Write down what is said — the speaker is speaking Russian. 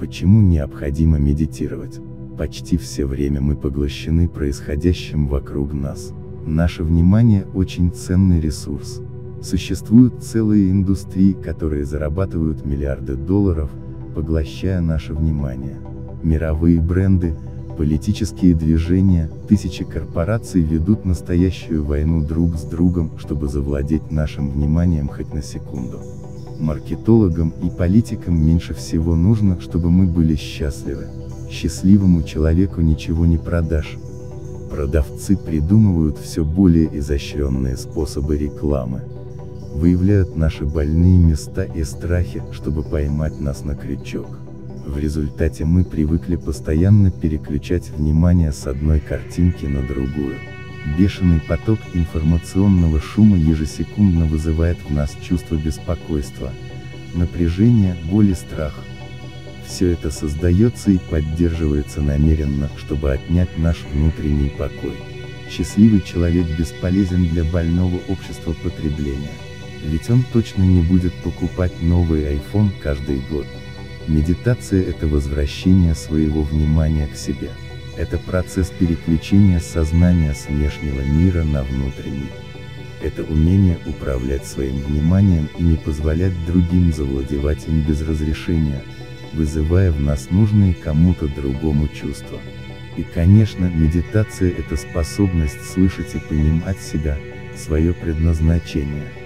Почему необходимо медитировать? Почти все время мы поглощены происходящим вокруг нас. Наше внимание очень ценный ресурс. Существуют целые индустрии, которые зарабатывают миллиарды долларов, поглощая наше внимание. Мировые бренды, политические движения, тысячи корпораций ведут настоящую войну друг с другом, чтобы завладеть нашим вниманием хоть на секунду. Маркетологам и политикам меньше всего нужно, чтобы мы были счастливы. Счастливому человеку ничего не продашь. Продавцы придумывают все более изощренные способы рекламы. Выявляют наши больные места и страхи, чтобы поймать нас на крючок. В результате мы привыкли постоянно переключать внимание с одной картинки на другую. Бешеный поток информационного шума ежесекундно вызывает в нас чувство беспокойства, напряжения, боли, страха. Все это создается и поддерживается намеренно, чтобы отнять наш внутренний покой. Счастливый человек бесполезен для больного общества потребления. Ведь он точно не будет покупать новый iPhone каждый год. Медитация – это возвращение своего внимания к себе. Это процесс переключения сознания с внешнего мира на внутренний. Это умение управлять своим вниманием и не позволять другим завладевать им без разрешения, вызывая в нас нужные кому-то другому чувства. И конечно, медитация – это способность слышать и понимать себя, свое предназначение –